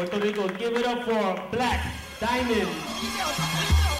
Puerto Rico, give it up for Black Diamond.